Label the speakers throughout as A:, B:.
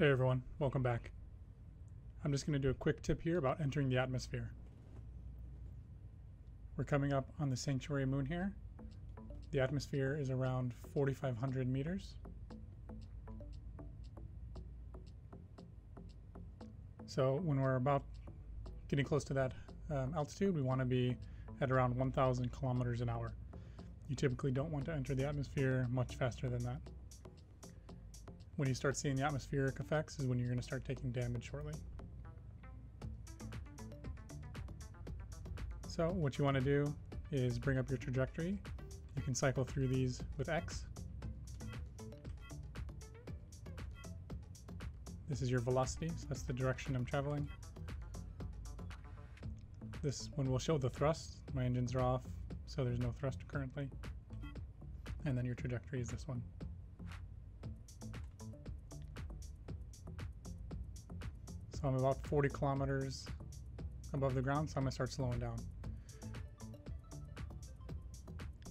A: Hey everyone, welcome back. I'm just going to do a quick tip here about entering the atmosphere. We're coming up on the sanctuary moon here. The atmosphere is around 4,500 meters. So when we're about getting close to that um, altitude, we want to be at around 1,000 kilometers an hour. You typically don't want to enter the atmosphere much faster than that. When you start seeing the atmospheric effects is when you're going to start taking damage shortly. So what you want to do is bring up your trajectory. You can cycle through these with X. This is your velocity, so that's the direction I'm traveling. This one will show the thrust. My engines are off, so there's no thrust currently. And then your trajectory is this one. I'm about 40 kilometers above the ground, so I'm gonna start slowing down.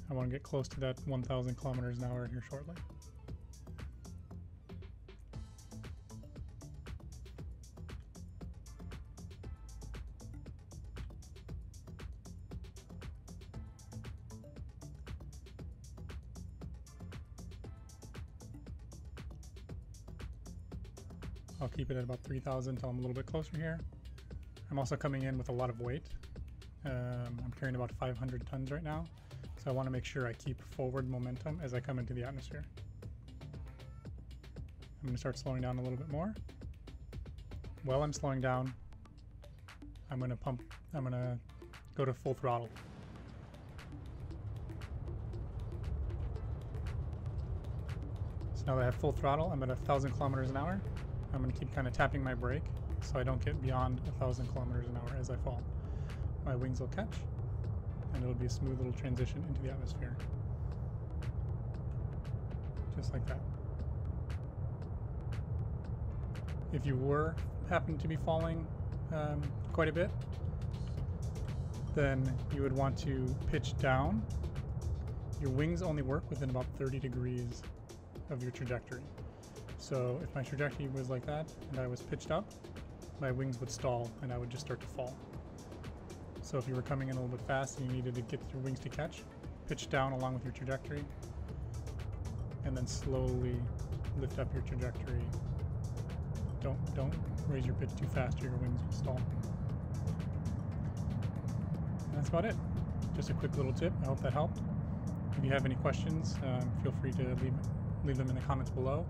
A: I want to get close to that 1,000 kilometers an hour here shortly. I'll keep it at about 3,000 until I'm a little bit closer here. I'm also coming in with a lot of weight. Um, I'm carrying about 500 tons right now, so I want to make sure I keep forward momentum as I come into the atmosphere. I'm going to start slowing down a little bit more. While I'm slowing down, I'm going to pump, I'm going to go to full throttle. So now that I have full throttle, I'm at a thousand kilometers an hour. I'm going to keep kind of tapping my brake so I don't get beyond a thousand kilometers an hour as I fall. My wings will catch and it'll be a smooth little transition into the atmosphere. Just like that. If you were happen to be falling um, quite a bit, then you would want to pitch down. Your wings only work within about 30 degrees of your trajectory. So if my trajectory was like that and I was pitched up, my wings would stall and I would just start to fall. So if you were coming in a little bit fast and you needed to get your wings to catch, pitch down along with your trajectory and then slowly lift up your trajectory. Don't don't raise your pitch too fast or your wings will stall. And that's about it. Just a quick little tip. I hope that helped. If you have any questions, um, feel free to leave leave them in the comments below.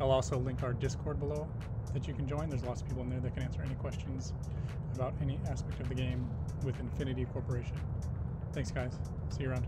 A: I'll also link our Discord below that you can join. There's lots of people in there that can answer any questions about any aspect of the game with Infinity Corporation. Thanks, guys. See you around.